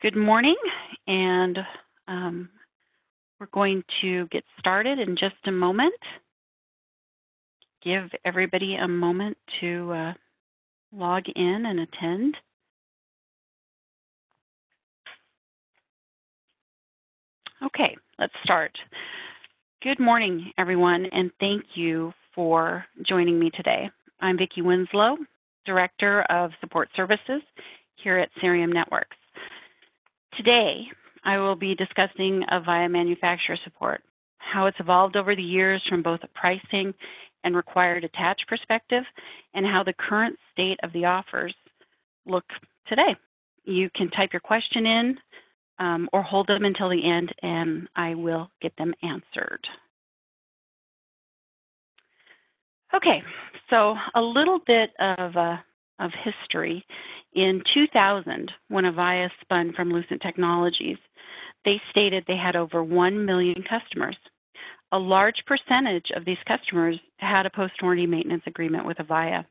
Good morning, and um, we're going to get started in just a moment. Give everybody a moment to uh, log in and attend. Okay, let's start. Good morning, everyone, and thank you for joining me today. I'm Vicky Winslow, Director of Support Services here at Cerium Networks. Today, I will be discussing Avaya manufacturer support, how it's evolved over the years from both a pricing and required attach perspective, and how the current state of the offers look today. You can type your question in um, or hold them until the end and I will get them answered. Okay, so a little bit of, uh, of history. In 2000, when Avaya spun from Lucent Technologies, they stated they had over 1 million customers. A large percentage of these customers had a post-warranty maintenance agreement with Avaya.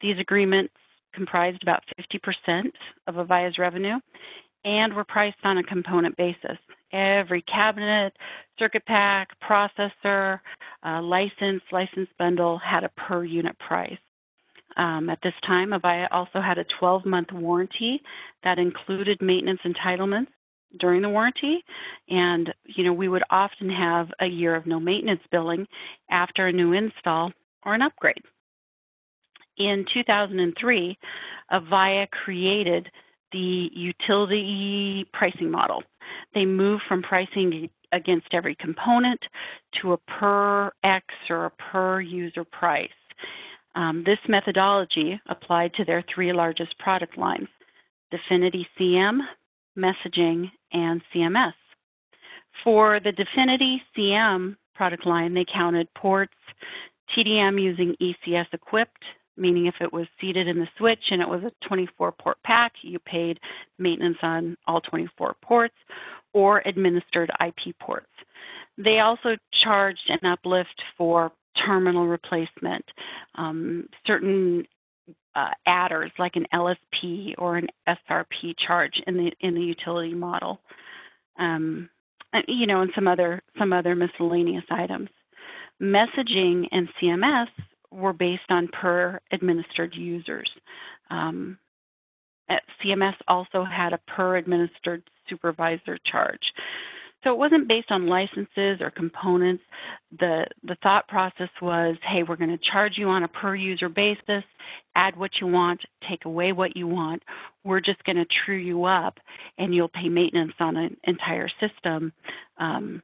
These agreements comprised about 50% of Avaya's revenue and were priced on a component basis. Every cabinet, circuit pack, processor, uh, license, license bundle had a per unit price. Um, at this time, Avaya also had a 12 month warranty that included maintenance entitlements during the warranty. And, you know, we would often have a year of no maintenance billing after a new install or an upgrade. In 2003, Avaya created the utility pricing model. They moved from pricing against every component to a per X or a per user price. Um, this methodology applied to their three largest product lines, Definity CM, Messaging, and CMS. For the Definity CM product line, they counted ports, TDM using ECS equipped, meaning if it was seated in the switch and it was a 24 port pack, you paid maintenance on all 24 ports or administered IP ports. They also charged an uplift for terminal replacement, um, certain uh, adders like an LSP or an SRP charge in the in the utility model, um, and, you know, and some other some other miscellaneous items. Messaging and CMS were based on per administered users. Um, CMS also had a per administered supervisor charge. So it wasn't based on licenses or components. The, the thought process was, hey, we're going to charge you on a per user basis, add what you want, take away what you want. We're just going to true you up and you'll pay maintenance on an entire system um,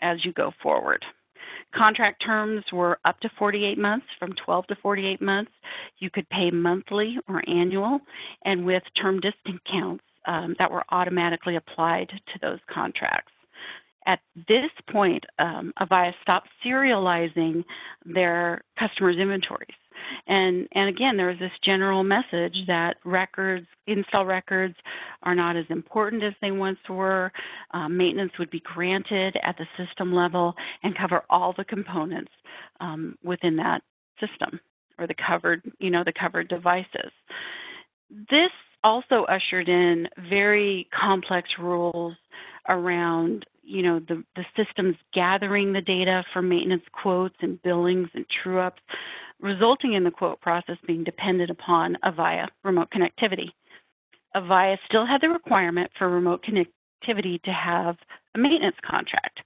as you go forward. Contract terms were up to 48 months, from 12 to 48 months. You could pay monthly or annual, and with term discounts um, that were automatically applied to those contracts. At this point, um, Avaya stopped serializing their customers' inventories. And, and again, there was this general message that records, install records, are not as important as they once were. Um, maintenance would be granted at the system level and cover all the components um, within that system or the covered, you know, the covered devices. This also ushered in very complex rules around you know the, the systems gathering the data for maintenance quotes and billings and true ups resulting in the quote process being dependent upon Avaya remote connectivity. Avaya still had the requirement for remote connectivity to have a maintenance contract,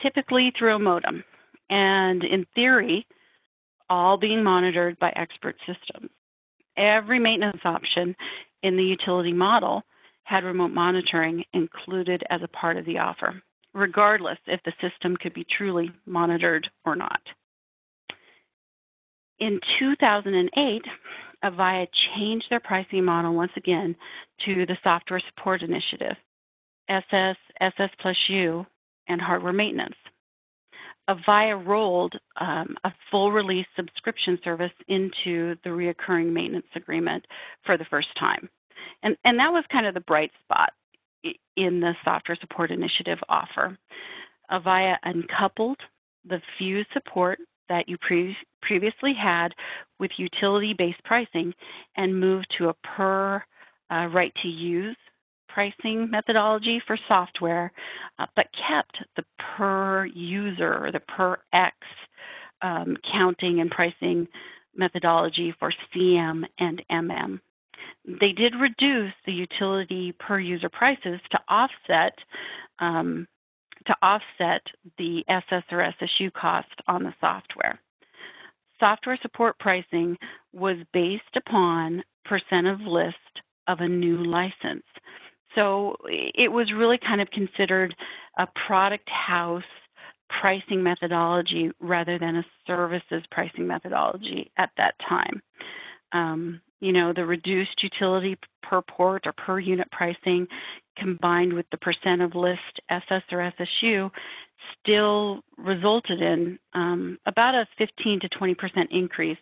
typically through a modem, and in theory, all being monitored by expert systems. Every maintenance option in the utility model had remote monitoring included as a part of the offer, regardless if the system could be truly monitored or not. In 2008, Avaya changed their pricing model once again to the Software Support Initiative, SS, SS plus U, and hardware maintenance. Avaya rolled um, a full release subscription service into the reoccurring maintenance agreement for the first time. And, and that was kind of the bright spot in the Software Support Initiative offer. Avaya uncoupled the few support that you pre- previously had with utility based pricing and moved to a per uh, right to use pricing methodology for software, uh, but kept the per user the per X um, counting and pricing methodology for CM and MM. They did reduce the utility per user prices to offset um, to offset the SS or SSU cost on the software. Software support pricing was based upon percent of list of a new license. So it was really kind of considered a product house pricing methodology rather than a services pricing methodology at that time. Um, you know, the reduced utility per port or per unit pricing combined with the percent of list SS or SSU still resulted in um, about a 15 to 20 percent increase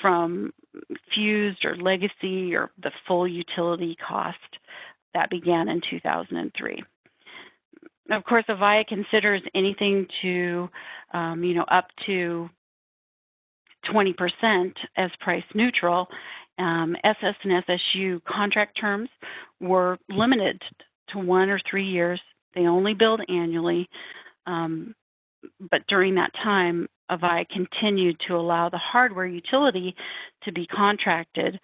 from fused or legacy or the full utility cost that began in 2003. Of course, Avaya considers anything to, um, you know, up to 20% as price neutral. Um, SS and SSU contract terms were limited to one or three years. They only billed annually. Um, but during that time, Avaya continued to allow the hardware utility to be contracted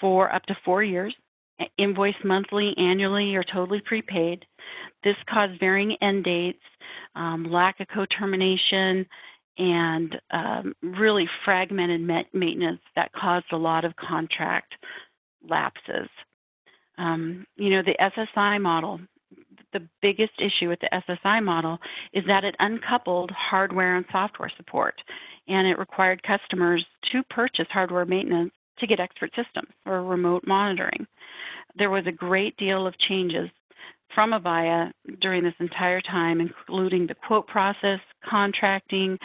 for up to four years, invoiced monthly, annually, or totally prepaid. This caused varying end dates, um, lack of co-termination, and um, really fragmented maintenance that caused a lot of contract lapses. Um, you know, the SSI model the biggest issue with the SSI model is that it uncoupled hardware and software support, and it required customers to purchase hardware maintenance to get expert systems or remote monitoring. There was a great deal of changes from Avaya during this entire time, including the quote process, contracting,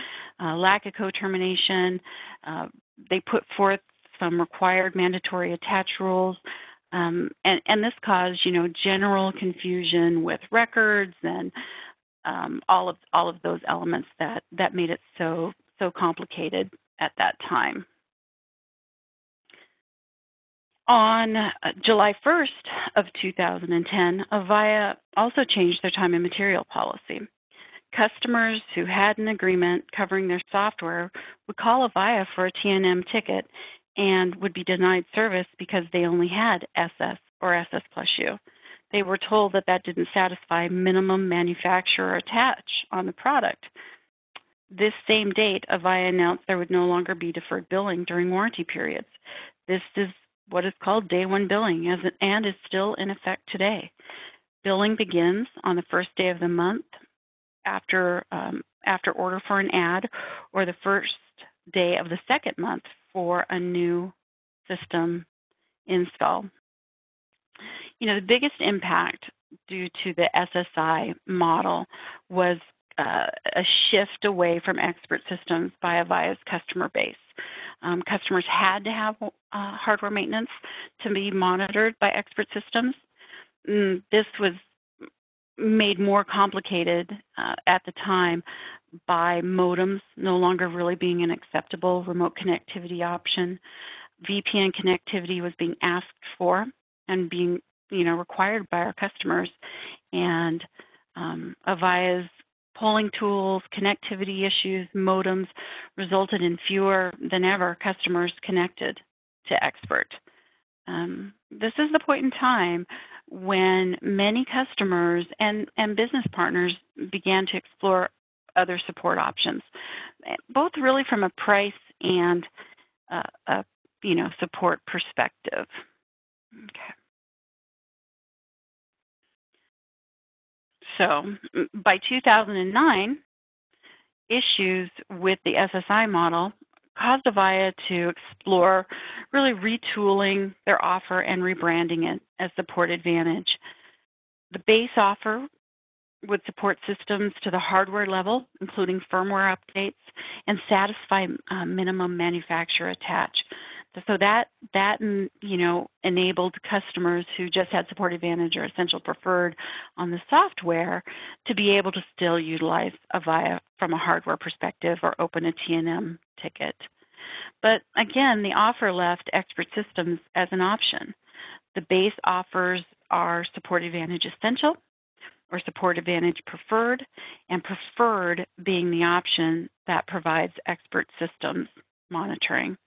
uh, lack of co-termination. Uh, they put forth some required mandatory attach rules, um, and, and, this caused, you know, general confusion with records and um, all of all of those elements that that made it so so complicated at that time. On uh, July 1st of 2010, Avaya also changed their time and material policy. Customers who had an agreement covering their software would call Avaya for a TNM ticket and would be denied service because they only had SS or SS plus U. They were told that that didn't satisfy minimum manufacturer attach on the product. This same date, Avaya announced there would no longer be deferred billing during warranty periods. This is what is called day one billing and is still in effect today. Billing begins on the first day of the month after um, after order for an ad or the first day of the second month for a new system install. You know, the biggest impact due to the SSI model was uh, a shift away from expert systems by Avaya's customer base. Um, customers had to have uh, hardware maintenance to be monitored by expert systems. Mm, this was made more complicated uh, at the time by modems no longer really being an acceptable remote connectivity option. VPN connectivity was being asked for and being you know required by our customers, and um, Avaya's polling tools, connectivity issues, modems resulted in fewer than ever customers connected to Expert. Um, this is the point in time when many customers and, and business partners began to explore other support options, both really from a price and uh, a you know support perspective. Okay. So by 2009, issues with the SSI model caused Avaya to explore really retooling their offer and rebranding it as Support Advantage. The base offer would support systems to the hardware level, including firmware updates, and satisfy uh, minimum manufacturer attach. So that that mm, you know enabled customers who just had Support Advantage or Essential Preferred on the software to be able to still utilize Avaya from a hardware perspective or open a TNM ticket. But again, the offer left expert systems as an option. The base offers are Support Advantage Essential or Support Advantage Preferred, and Preferred being the option that provides expert systems monitoring.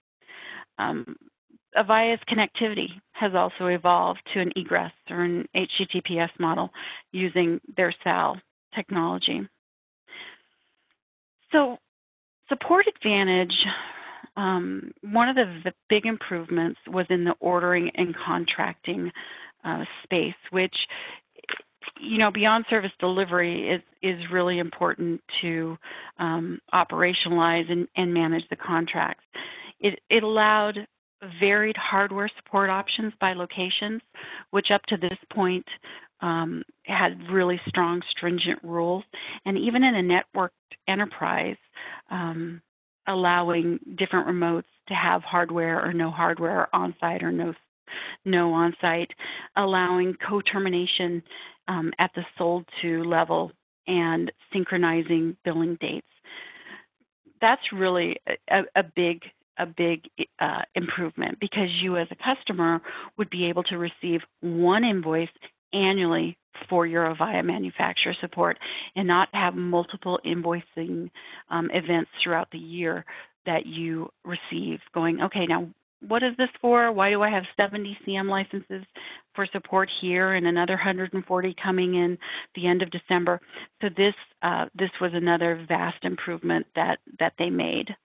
Um, Avaya's connectivity has also evolved to an egress or an HTTPS model using their SAL technology. So Support Advantage, um, one of the, big improvements was in the ordering and contracting uh, space, which, you know, beyond service delivery is, is really important to um, operationalize and, and, manage the contracts. It, it allowed varied hardware support options by locations, which up to this point um, had really strong, stringent rules. And even in a networked enterprise, um, allowing different remotes to have hardware or no hardware on site or no no on site, allowing co-termination um, at the sold to level and synchronizing billing dates. That's really a, a big a big uh, improvement because you as a customer would be able to receive one invoice annually for your Avaya manufacturer support and not have multiple invoicing um, events throughout the year that you receive going, okay, now what is this for? Why do I have 70 CM licenses for support here and another 140 coming in the end of December? So this uh, this was another vast improvement that that they made.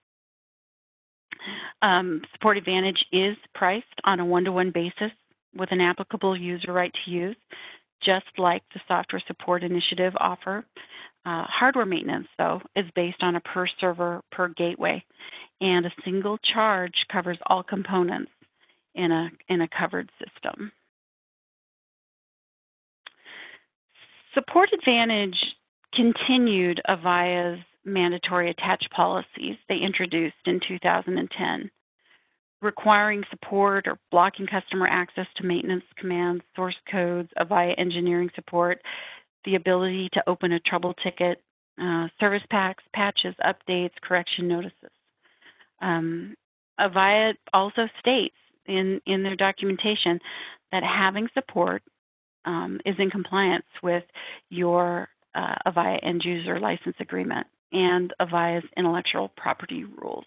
Um, support Advantage is priced on a one-to-one basis with an applicable user right to use, just like the Software Support Initiative offer. Uh, hardware maintenance, though, is based on a per server per gateway, and a single charge covers all components in a, in a covered system. Support Advantage continued Avaya's mandatory attach policies they introduced in 2010, requiring support or blocking customer access to maintenance commands, source codes, Avaya engineering support, the ability to open a trouble ticket, uh, service packs, patches, updates, correction notices. Um, Avaya also states in, in their documentation that having support um, is in compliance with your uh, Avaya end user license agreement and Avaya's intellectual property rules.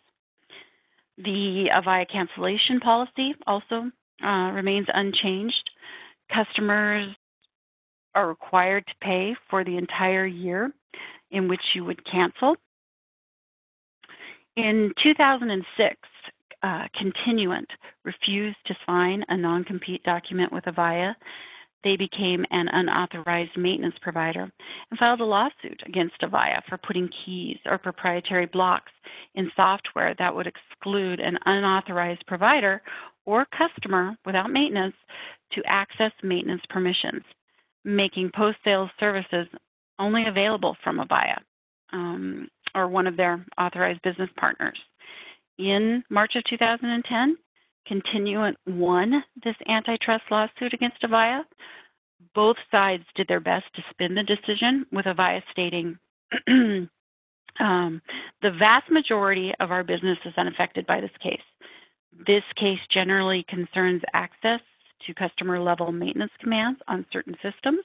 The Avaya cancellation policy also uh, remains unchanged. Customers are required to pay for the entire year in which you would cancel. In 2006, uh, Continuant refused to sign a non compete document with Avaya they became an unauthorized maintenance provider and filed a lawsuit against Avaya for putting keys or proprietary blocks in software that would exclude an unauthorized provider or customer without maintenance to access maintenance permissions, making post sales services only available from Avaya um, or one of their authorized business partners. In March of 2010, Continuant won this antitrust lawsuit against Avaya. Both sides did their best to spin the decision, with Avaya stating, um, the vast majority of our business is unaffected by this case. This case generally concerns access to customer level maintenance commands on certain systems.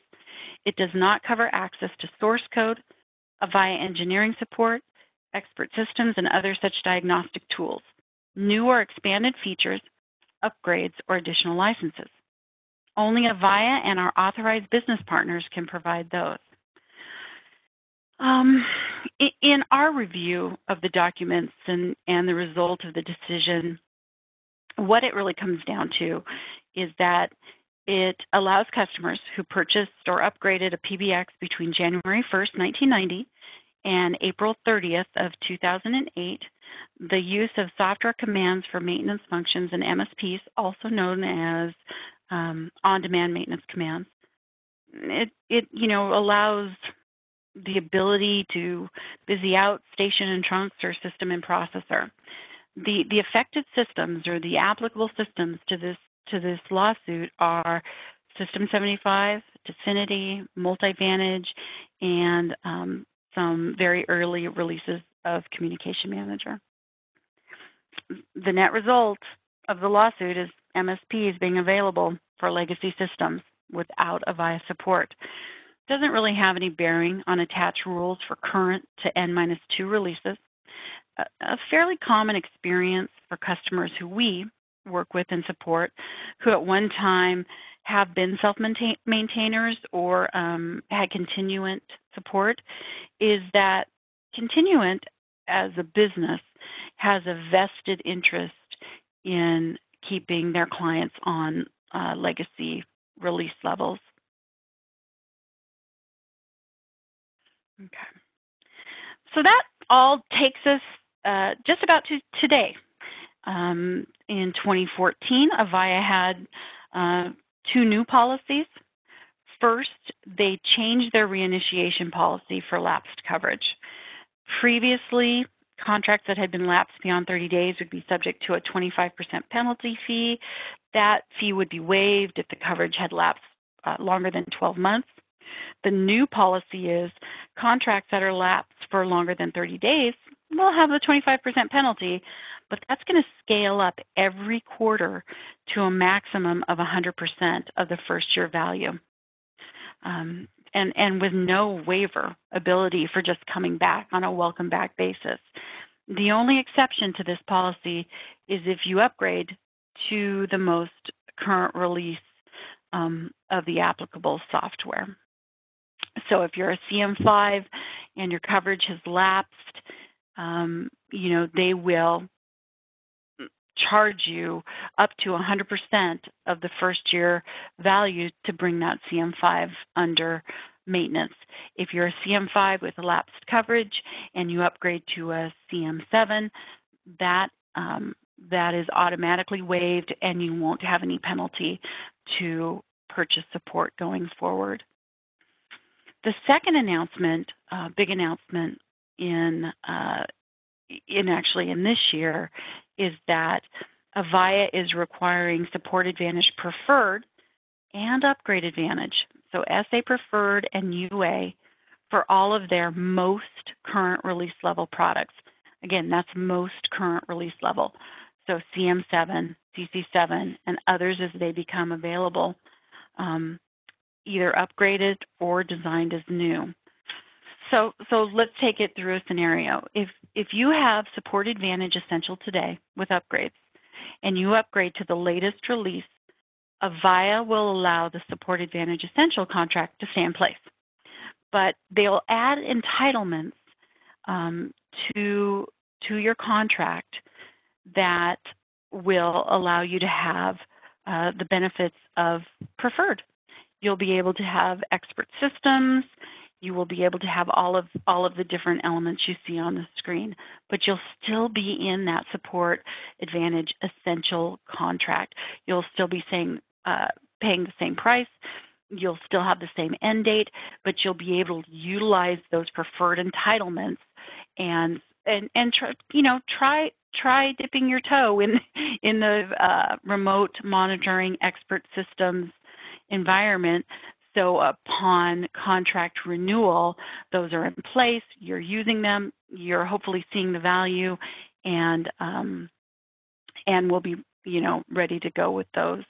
It does not cover access to source code, Avaya engineering support, expert systems, and other such diagnostic tools new or expanded features, upgrades, or additional licenses. Only Avaya and our authorized business partners can provide those. Um, in our review of the documents and, and the result of the decision, what it really comes down to is that it allows customers who purchased or upgraded a PBX between January 1st, 1990 and April 30th of 2008 the use of software commands for maintenance functions and MSPs, also known as um, on-demand maintenance commands. It, it, you know, allows the ability to busy out station and transfer system and processor. The, the affected systems or the applicable systems to this to this lawsuit are System 75, Definity, Multivantage, and um, some very early releases of Communication Manager. The net result of the lawsuit is MSPs being available for legacy systems without Avaya support. Doesn't really have any bearing on attach rules for current to N-2 releases. A fairly common experience for customers who we work with and support who at one time have been self-maintainers or um, had continuant support is that continuant as a business has a vested interest in keeping their clients on uh, legacy release levels. Okay. So that all takes us uh, just about to today. Um, in 2014, Avaya had uh, two new policies. First, they changed their reinitiation policy for lapsed coverage. Previously, contracts that had been lapsed beyond 30 days would be subject to a 25% penalty fee. That fee would be waived if the coverage had lapsed uh, longer than 12 months. The new policy is contracts that are lapsed for longer than 30 days will have the 25% penalty, but that's going to scale up every quarter to a maximum of 100% of the first year value. Um, and, and with no waiver ability for just coming back on a welcome back basis. The only exception to this policy is if you upgrade to the most current release um, of the applicable software. So if you're a CM5 and your coverage has lapsed, um, you know, they will charge you up to 100% of the first year value to bring that CM5 under maintenance. If you're a CM5 with elapsed coverage and you upgrade to a CM7, that um, that is automatically waived and you won't have any penalty to purchase support going forward. The second announcement, uh, big announcement in uh, in actually in this year, is that Avaya is requiring Support Advantage Preferred and Upgrade Advantage, so SA Preferred and UA, for all of their most current release level products. Again, that's most current release level. So CM7, CC7, and others as they become available, um, either upgraded or designed as new. So, so let's take it through a scenario. If, if you have Support Advantage Essential today with upgrades, and you upgrade to the latest release, Avaya will allow the Support Advantage Essential contract to stay in place. But they'll add entitlements um, to, to your contract that will allow you to have uh, the benefits of preferred. You'll be able to have expert systems, you will be able to have all of all of the different elements you see on the screen but you'll still be in that support advantage essential contract. You'll still be saying uh, paying the same price. You'll still have the same end date but you'll be able to utilize those preferred entitlements and and and try, you know try try dipping your toe in in the uh, remote monitoring expert systems environment so upon contract renewal, those are in place, you're using them, you're hopefully seeing the value, and um, and we'll be you know ready to go with those.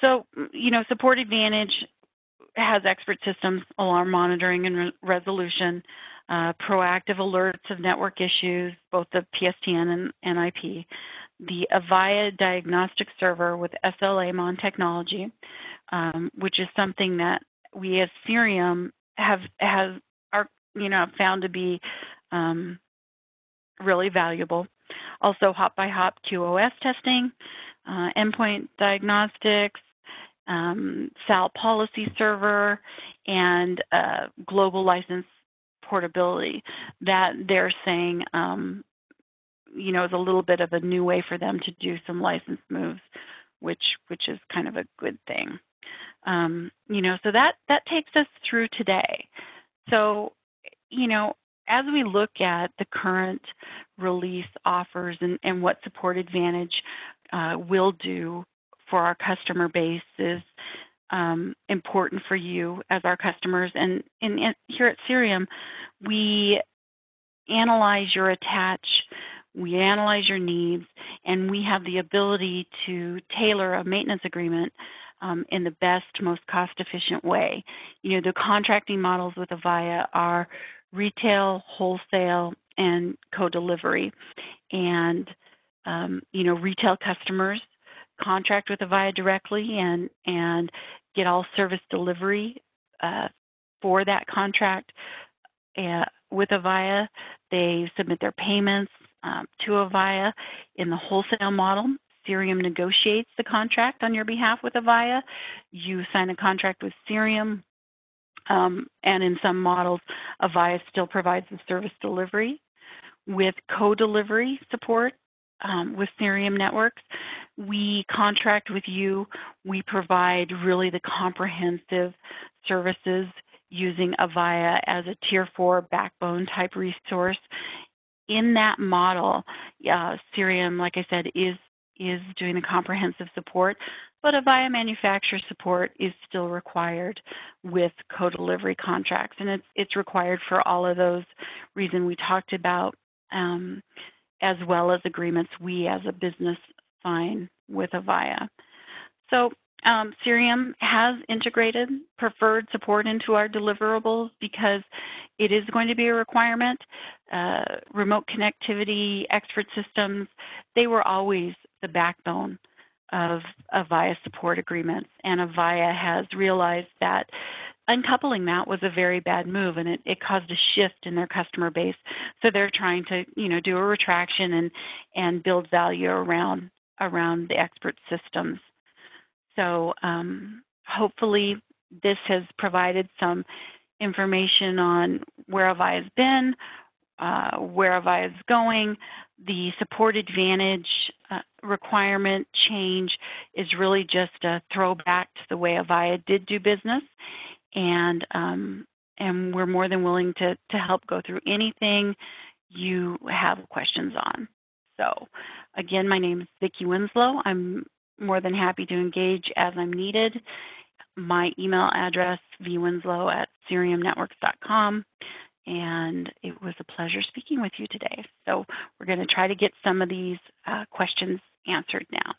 So you know, Support Advantage has expert systems, alarm monitoring and re resolution, uh, proactive alerts of network issues, both the PSTN and NIP, the Avaya Diagnostic Server with SLA-MON technology, um, which is something that we as Cerium have have are you know found to be um, really valuable. Also, hop by hop QoS testing, uh, endpoint diagnostics, um, SAL policy server, and uh, global license portability. That they're saying um, you know, is a little bit of a new way for them to do some license moves, which which is kind of a good thing. Um, you know, so that that takes us through today. So, you know, as we look at the current release offers and, and what Support Advantage uh, will do for our customer base is um, important for you as our customers. And, and, and here at Cerium, we analyze your attach we analyze your needs, and we have the ability to tailor a maintenance agreement um, in the best, most cost-efficient way. You know, the contracting models with Avaya are retail, wholesale, and co-delivery. And, um, you know, retail customers contract with Avaya directly and, and get all service delivery uh, for that contract uh, with Avaya. They submit their payments to Avaya. In the wholesale model, Cerium negotiates the contract on your behalf with Avaya. You sign a contract with Cerium, um, and in some models, Avaya still provides the service delivery. With co-delivery support um, with Cerium Networks, we contract with you. We provide really the comprehensive services using Avaya as a Tier 4 backbone type resource. In that model, uh, Cerium, like I said, is is doing the comprehensive support, but Avaya manufacturer support is still required with co-delivery contracts, and it's it's required for all of those reasons we talked about, um, as well as agreements we as a business sign with Avaya. So um, Cerium has integrated preferred support into our deliverables because it is going to be a requirement. Uh, remote connectivity, expert systems, they were always the backbone of Avaya support agreements. And Avaya has realized that uncoupling that was a very bad move and it, it caused a shift in their customer base. So they're trying to, you know, do a retraction and, and build value around around the expert systems. So um, hopefully this has provided some information on where Avaya has been, uh, where Avaya is going. The support advantage uh, requirement change is really just a throwback to the way Avaya did do business. And, um, and we're more than willing to, to help go through anything you have questions on. So again, my name is Vicky Winslow. I'm more than happy to engage as I'm needed. My email address, vwinslow at ceriumnetworks.com. And it was a pleasure speaking with you today. So we're going to try to get some of these uh, questions answered now.